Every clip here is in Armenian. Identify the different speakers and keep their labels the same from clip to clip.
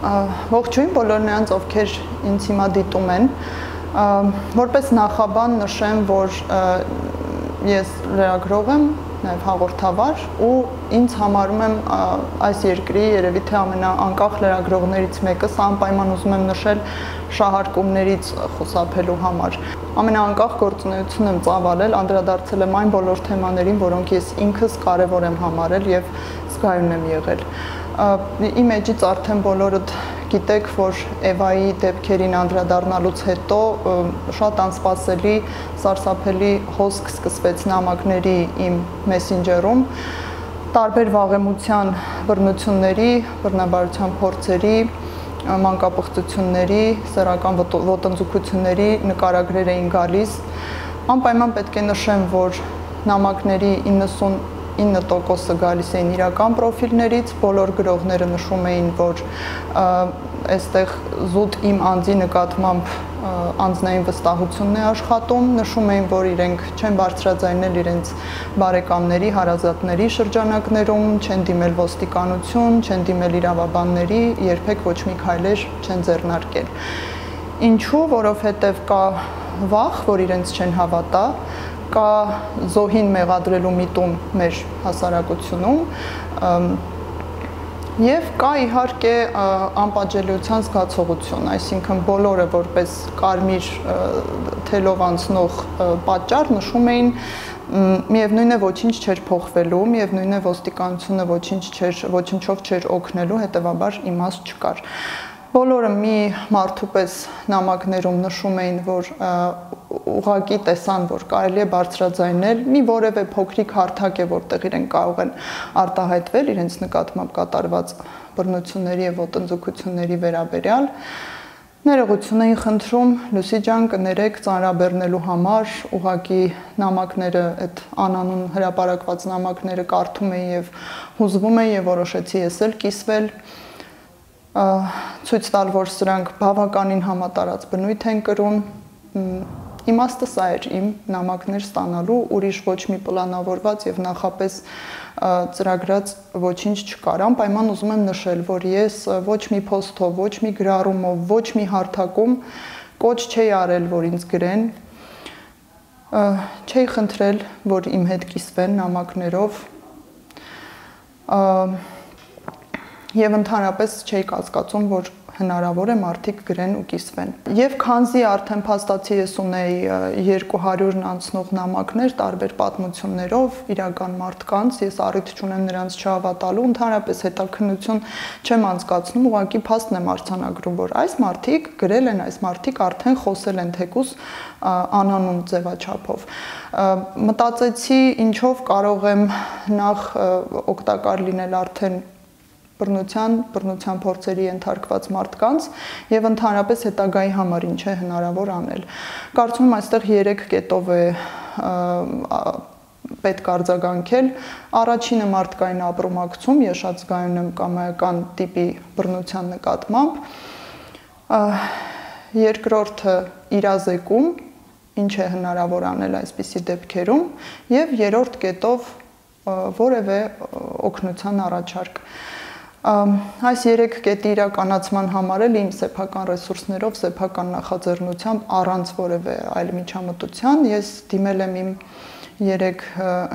Speaker 1: Ողջույն բոլոր նրանց, ովքեր ինձ հիմա դիտում են։ Որպես նախաբան նշեմ, որ ես լրագրող եմ, նաև հաղորդավար ու ինձ համարում եմ այս երկրի երևի թե ամենաանկախ լրագրողներից մեկը, սա անպայման ուզում եմ նշել շահարկումներից խուսափելու համար։ Ամենաանկախ գործունեություն եմ ծավալել, անդրադարձել եմ այն բոլոր թեմաներին, որոնք ես ինքս կարևոր եմ համարել եւ զգայուն եմ եղել։ Իմ էջից արդեն բոլորդ գիտեք, որ Էվայի դեպքերին անդրադառնալուց հետո շատ անսպասելի, սարսափելի հոսք սկսվեց նամակների իմ մեսենջերում տարբեր վաղեմության բռնությունների, բռնաբարության փորձերի, մանկապղծությունների, սեռական ոտնձգությունների նկարագրեր էին գալիս։ Անպայման պետք է նշեմ, որ նամակների 90 9%-ը գալիս էին իրական պրոֆիլներից, բոլոր գրողները նշում էին, որ այստեղ զուտ իմ անձի նկատմամբ անձնային վստահությունն է աշխատում, նշում էին, որ իրենք չեն բարձրաձայնել իրենց բարեկամների, հարազատների շրջանակներում, չեն դիմել ոստիկանություն, չեն դիմել իրավաբանների, երբեք ոչ մի քայլեր չեն ձեռնարկել։ Ինչու, որովհետև կա վախ, որ իրենց չեն հավատա, կա զոհին մեղադրելու միտում մեր հասարակությունում Եվ կա իհարկե անպատժելիության զգացողություն, այսինքն բոլորը որպես կարմիր թելով անցնող պատճառ նշում էին միևնույն է ոչինչ չէր փոխվելու, միևնույն է ոստիկանությունը ոչինչ չէր, ոչնչով չէր օգնելու, հետեւաբար իմաստ չկար։ Բոլորը մի մարդու պես նամակներում նշում էին, որ ուղակի տեսան, որ կարելի է բարձրաձայնել մի որևէ փոքրիկ հարթակ է, որտեղ իրեն կարող են արտահայտվել իրենց նկատմամբ կատարված բռնությունների եւ ոտնձգությունների վերաբերյալ։ Ներողություն էին խնդրում Լուսի ջան կներեք ծանրաբեռնելու համար, ուղակի նամակները այդ անանուն հրապարակված նամակները կարդում էին եւ հուզվում էին եւ որոշեցի ես էլ կիսվել ցույց տալ, որ սրանք բավականին համատարած բնույթ են կրում։ Իմաստը սա էր իմ նամակներ ստանալու, ուրիշ ոչ մի պլանավորված եւ նախապես ծրագրած ոչինչ չկար։ Անպայման ուզում եմ նշել, որ ես ոչ մի post-ով, ոչ մի գրառումով, ոչ մի հարթակում կոչ չէի արել, որ ինձ գրեն, չէի խնդրել, որ իմ հետ կիսվեն նամակներով եւ întરապես չէի կասկածում, որ հնարավոր է մարդիկ գրեն ու կիսվեն։ Եվ քանզի արդեն փաստացի ես ունեի 200-ն անցնող նամակներ տարբեր պատմություններով իրական մարդկանց, ես առիթ չունեմ նրանց չհավատալու, ընդհանրապես հետաքննություն չեմ անցկացնում, ուղղակի փաստն եմ արձանագրում, որ այս մարդիկ գրել են, այս մարդիկ արդեն խոսել են թեկուս անանուն ձևաչափով։ Մտածեցի, ինչով կարող եմ նախ օգտակար լինել արդեն բռնության, բռնության փորձերի ենթարկված մարդկանց եւ ընդհանրապես հետագայի համար ինչ է հնարավոր անել։ Կարծում եմ այստեղ 3 կետով է պետք արձագանքել առաջինը մարդկային ապրոմակցում ես շատ զգայուն եմ կամայական տիպի բռնության նկատմամբ երկրորդը իրազեկում ինչ է հնարավոր անել այսպիսի դեպքերում եւ երրորդ կետով որևէ օգնության առաջարկ Այս երեք կետի իրականացման համար էլ իմ սեփական ռեսուրսներով, սեփական նախաձեռնությամբ առանց որևէ այլ միջամտության ես դիմել եմ իմ երեք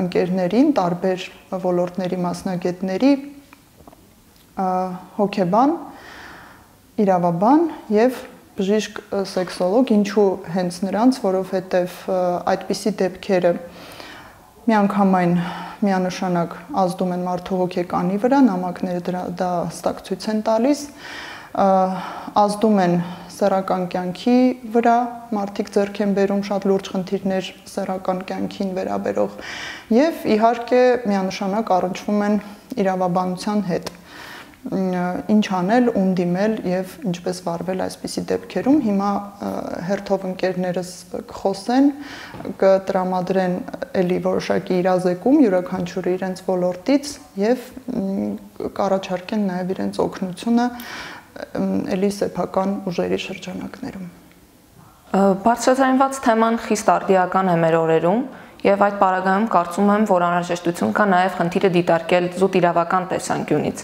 Speaker 1: ընկերներին, տարբեր ոլորտների մասնագետների, հոգեբան, իրավաբան եւ բժիշկ սեքսոլոգ, ինչու հենց նրանց, որովհետեւ այդպիսի դեպքերը միանգամայն միանշանակ ազդում են մարդու հոգեկանի վրա, նամակները դրա դա հստակ ցույց են տալիս, ազդում են սեռական կյանքի վրա, մարդիկ ձեռք են բերում շատ լուրջ խնդիրներ սեռական կյանքին վերաբերող եւ իհարկե միանշանակ առնչվում են իրավաբանության հետ ինչ անել, ում դիմել եւ ինչպես վարվել այսպիսի դեպքերում։ Հիմա հերթով ընկերներս կխոսեն, կտրամադրեն էլի որոշակի իրազեկում յուրաքանչյուրը իրենց ոլորտից եւ կառաջարկեն նաեւ իրենց օգնությունը էլի սեփական ուժերի շրջանակներում։
Speaker 2: Բարձրացանված թեման խիստ արդիական է մեր օրերում եւ այդ պարագայում կարծում եմ, որ անհրաժեշտություն կա նաեւ խնդիրը դիտարկել զուտ իրավական տեսանկյունից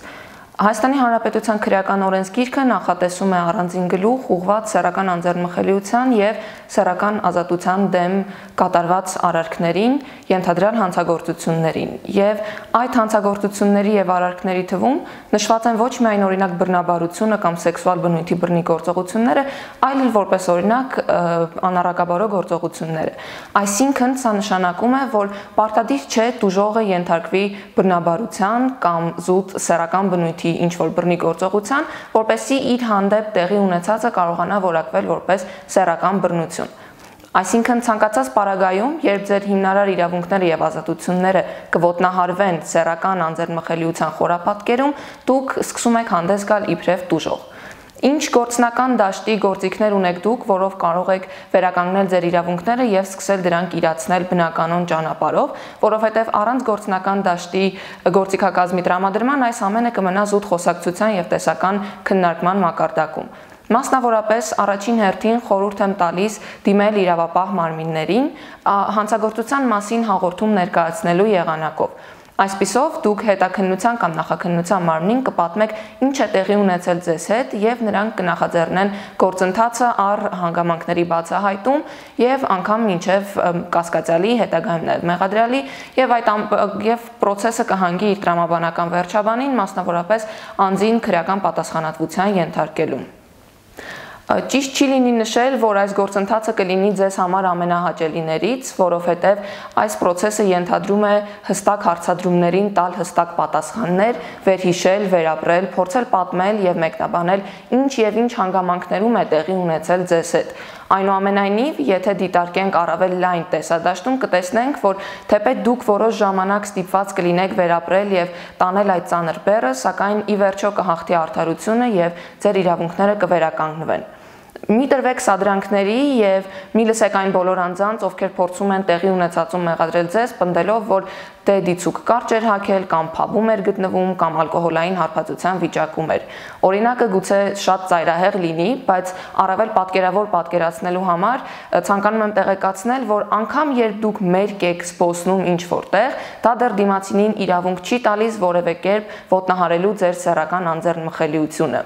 Speaker 2: Հայաստանի Հանրապետության քրեական օրենսգիրքը նախատեսում է առանձին գլուխ ուղղված սեռական անձեռնմխելիության եւ սեռական ազատության դեմ կատարված արարքներին, ենթադրյալ հանցագործություններին եւ այդ հանցագործությունների եւ արարքների թվում նշված են ոչ միայն օրինակ բռնաբարությունը կամ սեքսուալ բնույթի բռնի գործողությունները, այլ էլ որպես օրինակ անառակաբարո գործողությունները։ Այսինքն սա նշանակում է, որ պարտադիր չէ դուժողը ենթարկվի բռնաբարության կամ զուտ սեռական բնույթի ինչ որ բռնի գործողության, որպեսզի իր հանդեպ տեղի ունեցածը կարողանա որակվել որպես սեռական բռնություն։ Այսինքն ցանկացած պարագայում, երբ ձեր հիմնարար իրավունքները եւ ազատությունները կոտնահարվեն սեռական անձեռնմխելիության խորապատկերում, դուք սկսում եք հանդես գալ իբրև դուժող։ Ինչ գործնական դաշտի գործիքներ ունեք դուք, որով կարող եք վերականգնել ձեր իրավունքները եւ սկսել դրանք իրացնել բնականon ճանապարհով, որովհետեւ առանց գործնական դաշտի գործիքակազմի տրամադրման այս ամենը կմնա զուտ խոսակցության եւ տեսական քննարկման մակարդակում։ Մասնավորապես առաջին հերթին խորհուրդ եմ տալիս դիմել իրավապահ մարմիններին հանցագործության մասին հաղորդում ներկայացնելու եղանակով։ Այսպիսով դուք հետաքննության կամ նախաքննության մարմնին կպատմեք ինչ է տեղի ունեցել ձեզ հետ եւ նրանք կնախաձեռնեն գործընթացը առ հանգամանքների բացահայտում եւ անգամ մինչեւ կասկածյալի հետագայում մեղադրյալի եւ այդ եւ process-ը կհանգի իր տրամաբանական վերջաբանին մասնավորապես անձին քրեական պատասխանատվության ենթարկելուն։ Ճիշտ չի լինի նշել, որ այս գործընթացը կլինի ձեզ համար ամենահաճելիներից, որովհետև այս process-ը ենթադրում է հստակ հարցադրումներին տալ հստակ պատասխաններ, վերհիշել, վերապրել, փորձել պատմել եւ մեկնաբանել ինչ եւ ինչ հանգամանքներում է տեղի ունեցել ձեզ հետ։ Այնուամենայնիվ, եթե դիտարկենք առավել լայն տեսադաշտում, կտեսնենք, որ թեպետ դուք որոշ ժամանակ ստիպված կլինեք վերապրել եւ տանել այդ ծանր բեռը, սակայն ի վերջո կհաղթի արդարությունը եւ ձեր իրավունքները կվերականգնվեն մի տրվեք սադրանքների եւ մի լսեք այն բոլոր անձանց, ովքեր փորձում են տեղի ունեցածում մեղադրել ձեզ, պնդելով, որ դե դիցուկ կարճ էր հակել կամ փաբում էր գտնվում կամ ալկոհոլային հարբածության վիճակում էր։ Օրինակը գուցե շատ ծայրահեղ լինի, բայց առավել պատկերավոր պատկերացնելու համար ցանկանում եմ տեղեկացնել, որ անգամ երբ դուք մերկ եք սպոսնում ինչ որտեղ, դա դեռ դիմացինին իրավունք չի տալիս որևէ կերպ ոտնահարելու ձեր սեռական անձեռնմխելիությունը։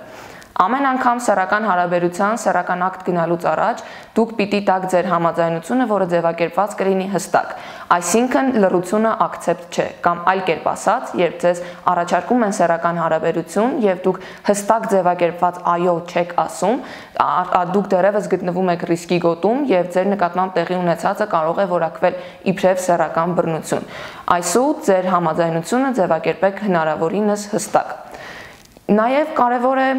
Speaker 2: Ամեն անգամ սեռական հարաբերության, սեռական ակտ գնալուց առաջ դուք պիտի տակ ձեր համաձայնությունը, որը ձևակերպված կլինի հստակ։ Այսինքն լրությունը ակցեպտ չէ, կամ այլ կերպ ասած, երբ ձեզ առաջարկում են սեռական հարաբերություն եւ դուք հստակ ձևակերպված այո չեք ասում, դուք դեռևս գտնվում եք ռիսկի գոտում եւ ձեր նկատմամբ տեղի ունեցածը կարող է որակվել իբրև սեռական բռնություն։ Այսուհետ ձեր համաձայնությունը ձևակերպեք հնարավորինս հստակ։ Նաև կարևոր է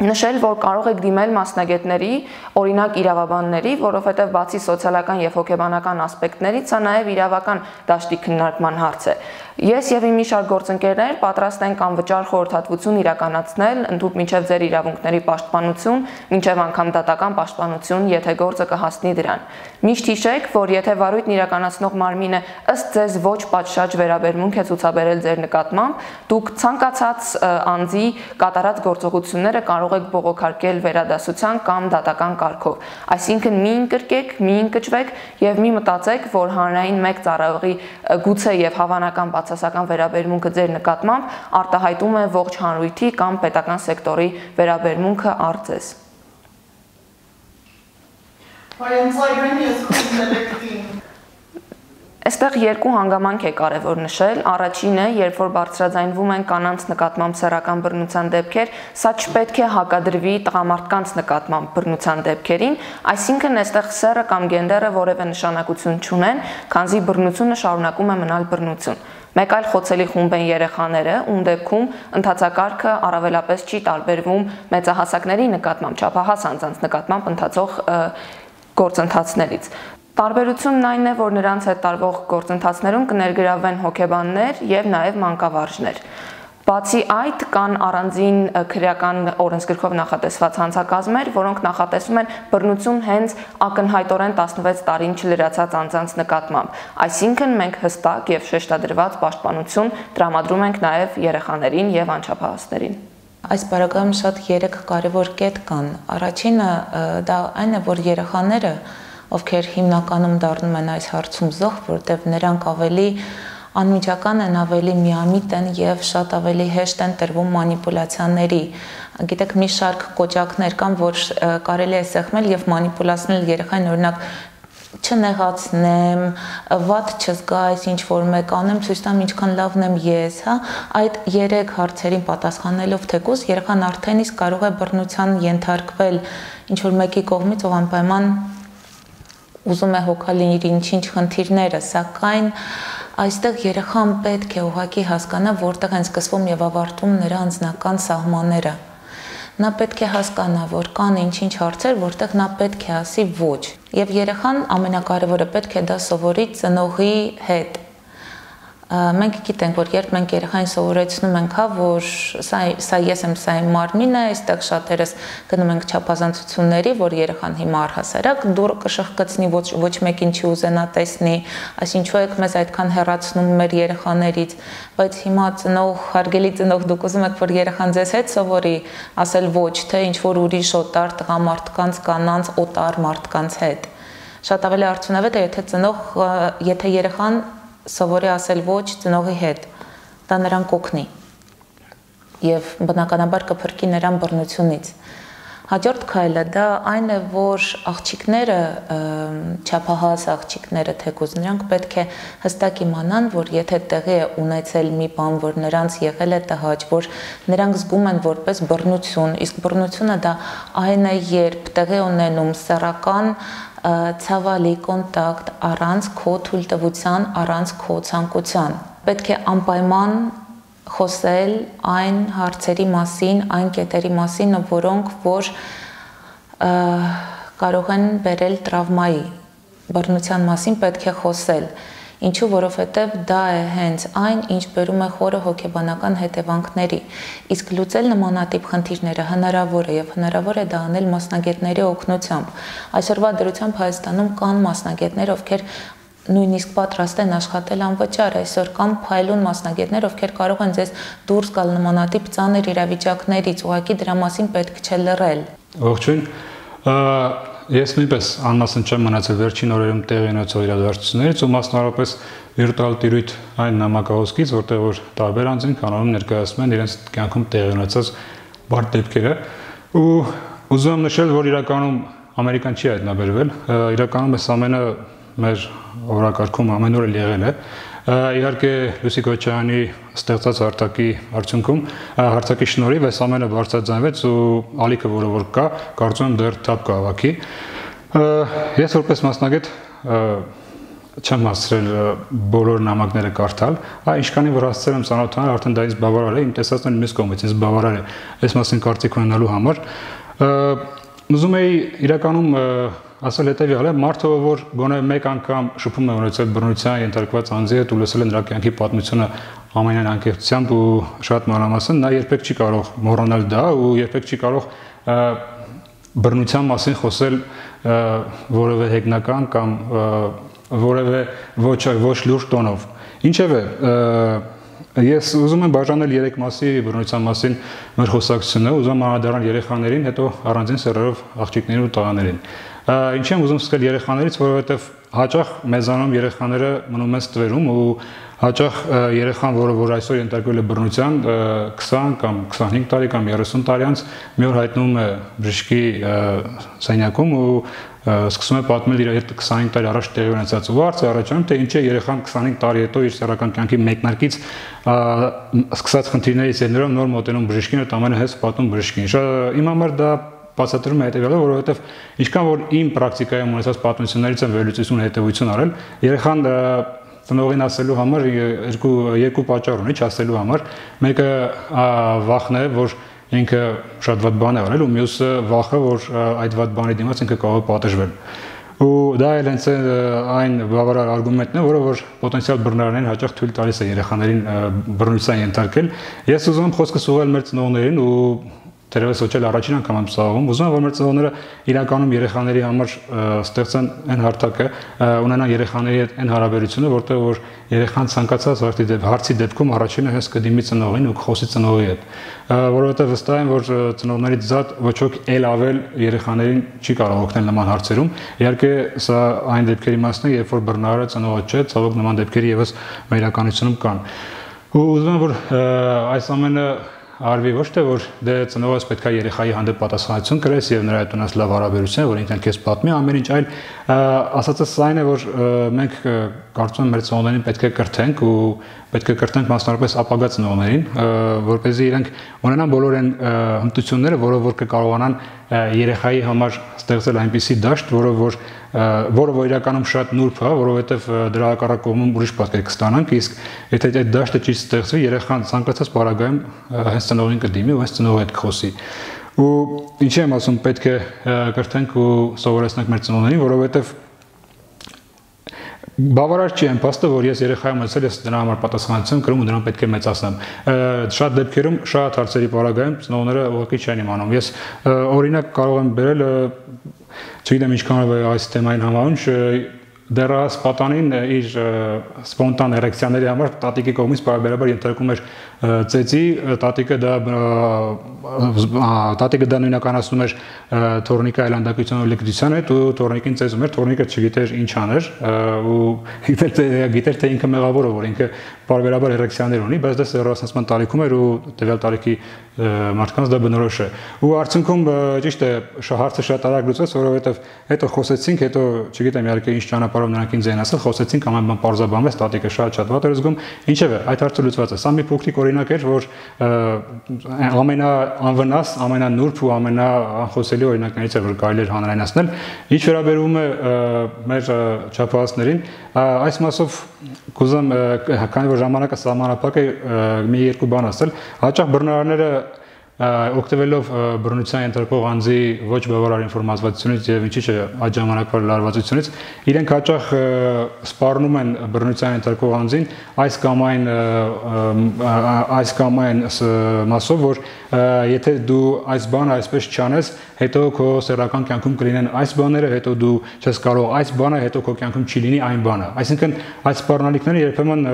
Speaker 2: նշել, որ կարող եք դիմել մասնագետների, օրինակ իրավաբանների, որովհետև բացի սոցիալական եւ հոգեբանական ասպեկտներից, սա նաեւ իրավական դաշտի քննարկման հարց է։ Ես եւ իմ մի շարք գործընկերներ պատրաստ ենք անվճար խորհրդատվություն իրականացնել ընդհուպ միջև ձեր իրավունքների պաշտպանություն, միջև անգամ դատական պաշտպանություն, եթե գործը կհասնի դրան։ Միշտ հիշեք, որ եթե վարույթն իրականացնող մարմինը ըստ ձեզ ոչ պատշաճ վերաբերմունք է ցուցաբերել ձեր նկատմամբ, դուք ցանկացած անձի կատարած գործողությունները կարող եք բողոքարկել վերադասության կամ դատական կարգով։ Այսինքն մի ընկրկեք, մի ընկճվեք եւ մի մտածեք, որ հանրային մեկ ծառայողի գուցե եւ հավանական բաց բացասական վերաբերմունքը ձեր նկատմամբ արտահայտում է ողջ հանրույթի կամ պետական սեկտորի վերաբերմունքը արձես։
Speaker 1: Հայանցայգանի ես կուզնելեկտին
Speaker 2: Այստեղ երկու հանգամանք է կարևոր նշել։ Առաջինը, երբ որ բարձրաձայնվում են կանանց նկատմամբ սեռական բռնության դեպքեր, սա չպետք է հակադրվի տղամարդկանց նկատմամբ բռնության դեպքերին, այսինքն այստեղ սեռը կամ գենդերը որևէ նշանակություն չունեն, քանզի բռնությունը շարունակում է մնալ բռնություն։ Մեկ այլ խոցելի խումբ են երեխաները, ում դեպքում ընթացակարգը առավելապես չի տարբերվում մեծահասակների նկատմամբ, չափահաս անձանց նկատմամբ ընթացող գործընթացներից։ Տարբերությունն այն է, որ նրանց հետ տարվող գործընթացներում կներգրավվեն հոգեբաններ եւ նաեւ մանկավարժներ։ Բացի այդ կան առանձին քրեական օրենսգրքով նախատեսված հանցակազմեր, որոնք նախատեսում են բռնություն հենց ակնհայտորեն 16 տարին չլրացած անձանց նկատմամբ։ Այսինքն մենք հստակ եւ շեշտադրված պաշտպանություն տրամադրում ենք նաեւ երեխաներին եւ անչափահասներին։
Speaker 3: Այս բարակայում շատ 3 կարևոր կետ կան։ Առաջինը դա այն է, որ երեխաները, ովքեր հիմնականում դառնում են այս հարցում զոհ, որտեղ նրանք ավելի անմիջական են, ավելի միամիտ են եւ շատ ավելի հեշտ են տրվում մանիպուլյացիաների։ Գիտեք, մի շարք կոճակներ կան, որ կարելի է սեղմել եւ մանիպուլացնել երեխային, օրինակ չնեղացնեմ, ված չզգայս, ինչ որ մեկ անեմ, ցույց տամ ինչքան լավն եմ ես, հա, այդ երեք հարցերին պատասխանելով թեկուզ երեխան արդեն իսկ կարող է բռնության ենթարկվել ինչ որ մեկի կողմից, ով անպայման ուզում է հոգալ իր ինչ-ինչ խնդիրները, սակայն այստեղ երեխան պետք է ուղակի հասկանա, որտեղ են սկսվում եւ ավարտում նրա անձնական սահմանները նա պետք է հասկանա, որ կան ինչ-ինչ հարցեր, որտեղ նա պետք է ասի ոչ։ Եվ երեխան ամենակարևորը պետք է դա սովորի ծնողի հետ մենք գիտենք, որ երբ մենք երեխային սովորեցնում ենք, հա, որ սա սա ես եմ, սա իմ մարմինը, այստեղ շատերս գնում ենք չափազանցությունների, որ երեխան հիմա առհասարակ դուր կշխկացնի, ոչ ոչ մեկին չի ուզենա տեսնի, այսինչու եք մեզ այդքան հեռացնում մեր երեխաներից, բայց հիմա ծնող, հարգելի ծնող, դուք ուզում եք, որ երեխան ձեզ հետ սովորի ասել ոչ, թե ինչ որ ուրիշ օտար տղամարդկանց, կանանց, օտար մարդկանց հետ շատ ավելի արդյունավետ է եթե ծնող եթե երեխան սովորի ասել ոչ ծնողի հետ։ Դա նրան կօգնի։ Եվ բնականաբար կփրկի նրան բռնությունից։ Հաջորդ քայլը դա այն է, որ աղջիկները, չափահաս աղջիկները թեկուզ նրանք պետք է հստակ իմանան, որ եթե տեղի է ունեցել մի բան, որ նրանց եղել է տհաճ, որ նրանք զգում են որպես բռնություն, իսկ բռնությունը դա այն է, երբ տեղի ունենում սեռական ցավալի կոնտակտ առանց քո թույլտվության, առանց քո ցանկության։ Պետք է անպայման խոսել այն հարցերի մասին, այն կետերի մասին, որոնք որ կարող են բերել տրավմայի։ Բռնության մասին պետք է խոսել Ինչու, որովհետև դա է հենց այն, ինչ բերում է խորը հոգեբանական հետևանքների։ Իսկ լուծել նմանատիպ խնդիրները հնարավոր է եւ հնարավոր է դա անել մասնագետների օգնությամբ։ Այսօրվա դրությամբ Հայաստանում կան մասնագետներ, ովքեր նույնիսկ պատրաստ են աշխատել անվճար այսօր կան փայլուն մասնագետներ, ովքեր կարող են ձեզ դուրս գալ նմանատիպ ծանր իրավիճակներից, ուղղակի դրա մասին պետք չէ լռել։
Speaker 4: Ողջույն։ Ես նույնպես անմասն չեմ մնացել վերջին օրերում տեղի ունեցող իրադարձություններից ու մասնավորապես վիրտուալ տիրույթ այն նամակահոսքից, որտեղ որ տարբեր անձին կանոնում ներկայացնում են իրենց կյանքում տեղի ունեցած բարդ դեպքերը ու ուզում եմ նշել, որ իրականում ամերիկան չի հայտնաբերվել, իրականում այս ամենը մեր օրակարգում ամեն օր եղել է իհարկե Լուսի Գոչյանի ստեղծած հարթակի արդյունքում հարթակի շնորհիվ այս ամենը բարձրաձայնվեց ու ալիքը որը որ կա, կարծում եմ դեռ թափ կհավաքի։ Ես որպես մասնագետ չեմ հասցրել բոլոր նամակները կարդալ, այ ինչքանի որ հասցրել եմ ծանոթանալ, արդեն դա ինձ բավարար է, իմ տեսածն մյուս կողմից ինձ բավարար է այս մասին կարծիք ունենալու համար։ Ուզում էի իրականում ասել հետեւյալը, մարդը որ գոնե մեկ անգամ շփում է ունեցել բռնության ենթարկված անձի հետ ու լսել է նրա կյանքի պատմությունը ամենայն անկեղծությամբ ու շատ մանրամասն, նա երբեք չի կարող մոռանալ դա ու երբեք չի կարող բռնության մասին խոսել որևէ հեգնական կամ որևէ ոչ ոչ լուրջ տոնով։ Ինչևէ, ես ուզում եմ բաժանել երեք մասի բռնության մասին մեր խոսակցությունը, ուզում եմ անդրադառնալ երեխաներին, հետո առանձին սերերով աղջիկներին ու տղաներին։ Ինչի եմ ուզում սկսել երեխաներից, որովհետև հաճախ մեզանում երեխաները մնում են ստվերում ու հաճախ երեխան, որը որ այսօր ենթարկվել է բռնության 20 կամ 25 տարի կամ 30 տարի անց մի օր հայտնվում է բժշկի սենյակում ու սկսում է պատմել իր հետ 25 տարի առաջ տեղի ունեցած ու հարցը առաջանում թե ինչ է երեխան 25 տարի հետո իր սեռական կյանքի մեկնարկից սկսած խնդիրներից ելնելով նոր մոտենում բժշկին ու ամենը հետ պատում բժշկին։ Իմ համար դա բացատրում է հետեւյալը, որովհետև ինչքան որ իմ պրակտիկայում ունեցած պատմություններից եմ վերլուծություն հետևություն արել, երեխան տնողին ասելու համար երկու երկու պատճառ ունի չասելու համար։ Մեկը վախն է, որ ինքը շատ վատ բան է արել ու մյուսը վախը, որ այդ վատ բանի դիմաց ինքը կարող է պատժվել։ Ու դա էլ հենց այն բավարար արգումենտն է, որը որ պոտենցիալ բռնարարներին հաճախ թույլ տալիս է երեխաներին բռնության ենթարկել։ Ես ուզում եմ խոսքս ուղղել մեր ծնողներին ու դերևս ոչ էլ առաջին անգամ եմ սաղում։ Ուզում եմ որ մեր ծնողները իրականում երեխաների համար ստեղծեն այն հարթակը, ունենան երեխաների հետ այն հարաբերությունը, որտեղ որ երեխան ցանկացած հարցի դեպ հարցի դեպքում առաջինը հենց կդիմի ծնողին ու կխոսի ծնողի հետ, որովհետև վստահ եմ, որ ծնողներից զատ ոչ ոք ել ավել երեխաներին չի կարող օգնել նման հարցերում։ Իհարկե սա այն դեպքերի մասն է, երբ որ բռնարարը ծնողը չէ, ցավոք նման դեպքերի եւս մեր իրականությունում կան։ Ու ուզում եմ որ այս ամենը արվի ոչ թե որ դե ծնողս պետքա երեխայի հանդեպ պատասխանատվություն կրես եւ նրա հետ ունես լավ հարաբերություն, որ ինքն քեզ պատմի ամեն ինչ, այլ ասածս այն է, որ մենք կարծում եմ մեր ծնողներին պետք է կրթենք ու պետք է կրթենք մասնավորապես ապագա ծնողներին, որ เป զի իրենք ունենան բոլոր այն հմտությունները, որով որ կկարողանան երեխայի համար ստեղծել այնպիսի դաշտ, որով որ որը որ իրականում շատ նուրբ է, որովհետև դրա հակառակ կողմում ուրիշ պատկեր կստանանք, իսկ եթե այդ դաշտը ճիշտ ստեղծվի, երեխան ցանկացած բարագայում հենց ծնողին կդիմի ու հենց ծնողի հետ կխոսի ու ինչի եմ ասում պետք է կրթենք ու սովորեցնենք մեր ծնողներին, որովհետև բավարար չի այն փաստը, որ ես երեխայում ասել ես դրա համար պատասխանատվություն կրում ու դրան պետք է մեծացնեմ։ Շատ դեպքերում շատ հարցերի բարագայում ծնողները ուղղակի չեն իմանում։ Ես օրինակ կարող եմ բերել չգիտեմ ինչքանով այս թեմային համահունչ դեռահաս պատանին իր սպոնտան էրեկցիաների համար տատիկի կողմից բարբերաբար ենթարկում էր ծեծի, տատիկը դա տատիկը դա նույնականացնում էր թորնիկա այլանդակության լիկվիդության հետ ու թորնիկին ծեզում էր, թորնիկը չգիտեր ինչ աներ ու գիտեր թե ինքը մեղավոր է, որ ինքը բարբերաբար էրեկցիաներ ունի, բայց դա սերոսնացման տարիքում էր ու տվյալ տարիքի մարդկանց դա բնորոշ է։ Ու արդյունքում ճիշտ է, հարցը շատ արագ լուծվեց, որովհետև հետո խոսեցինք, հետո չգիտեմ իհարկե ինչ ճանապարհով նրանք ինձ էին ասել, խոսեցինք, ամեն բան parzabanվեց, տատիկը շատ-շատ վատ էր զգում։ Ինչևէ, այդ հարցը լուծված է։ Սա մի փոքրիկ օրինակ էր, որ ամենաանվնաս, ամենանուրբ ու ամենաանխոսելի օրինակներից է, որ կարելի էր հանրայնացնել։ Ինչ վերաբերում է մեր չափահասներին, այս մասով կուզեմ, քանի որ ժամանակը սահմանափակ է, մի երկու բան ասել։ Հաճախ բռնարարները օգտվելով բռնության ենթարկող անձի ոչ բավարար ինֆորմացվածությունից եւ ինչի՞ չէ այդ ժամանակվա լարվածությունից իրենք հաճախ սպառնում են բռնության ենթարկող անձին այս կամ այն այս կամ այն մասով որ եթե դու այս բանը այսպես չանես հետո քո սեռական կյանքում կլինեն այս բաները, հետո դու չես կարող այս բանը, հետո քո կյանքում չի լինի այն բանը։ Այսինքն այդ սպառնալիքները երբեմն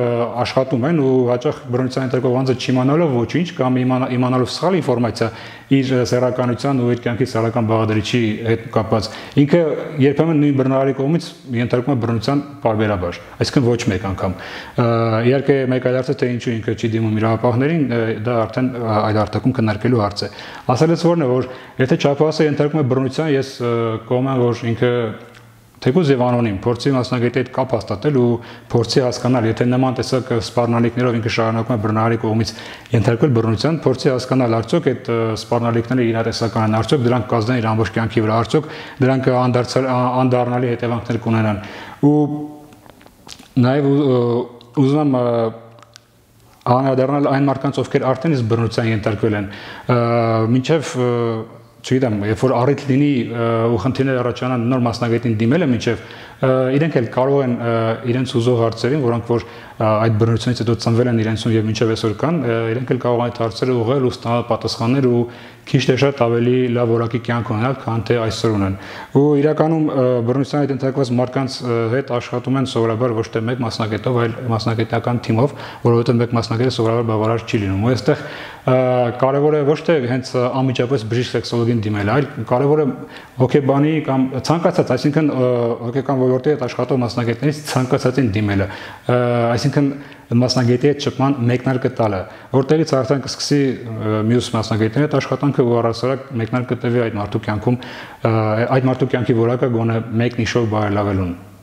Speaker 4: աշխատում են ու հաճախ բռնության ընտրկող անձը չիմանալով ոչինչ կամ իմանալով սխալ ինֆորմացիա իր սեռականության ու իր կյանքի սեռական բաղադրիչի հետ կապված ինքը երբեմն նույն բռնարարի կողմից ենթարկվում է բռնության բարբերաբար այսինքն ոչ մեկ անգամ իհարկե մեկ այլ հարց է թե ինչու ինքը չի դիմում իրավապահներին դա արդեն այլ արտակում քննարկելու հարց է ասելս որն է որ եթե չափահասը ենթարկվում է բռնության ես կողմ եմ որ ինքը թեկուզ եւ անոնիմ փորձի մասնագետի հետ կապ հաստատել ու փորձի հասկանալ, եթե նման տեսակ սպառնալիքներով ինքը շարունակում է բռնարարի կողմից ենթարկվել բռնության, փորձի հասկանալ արդյոք այդ սպառնալիքները իրատեսական են, արդյոք դրանք կազդեն իր ամբողջ կյանքի վրա, արդյոք դրանք անդարձալ անդառնալի հետևանքներ կունենան։ Ու նաեւ ուզում եմ անդառնալ այն մարդկանց, ովքեր արդեն իսկ բռնության ենթարկվել են, մինչև չգիտեմ, երբ որ առիթ լինի ու խնդիրներ առաջանան նոր մասնագետին դիմելը, մինչև իրենք էլ կարող են իրենց ուզող հարցերին, որոնք որ այդ բռնությունից հետո ծնվել են իրենցում եւ մինչեւ այսօր կան, իրենք էլ կարող են այդ հարցերը ուղղել ու ստանալ պատասխաններ ու քիչ թե շատ ավելի լավ որակի կյանք ունենալ, քան թե այսօր ունեն։ Ու իրականում բռնության հետ ընդհակված մարդկանց հետ աշխատում են սովորաբար ոչ թե մեկ մասնագետով, այլ մասնագիտական թիմով, որովհետեւ մեկ մասնագետը սովորաբար բավարար չի լինում։ Ու այստեղ կարևոր է ոչ թե հենց անմիջապես բժիշկ սեքսոլոգին դիմել, այլ կարևոր է հոգեբանի կամ ցանկացած, այսինքն հոգեկան ոլորտի հետ աշխատող մասնագետներից ցանկացածին դիմելը։ Այսինքն մասնագետի հետ շփման մեկնարկը տալը, որտեղից արդեն կսկսի մյուս մասնագետների հետ աշխատանքը ու առասարակ մեկնարկը տևի այդ մարդու կյանքում, այդ մարդու կյանքի որակը գոնե մեկ նիշով բարելավելուն։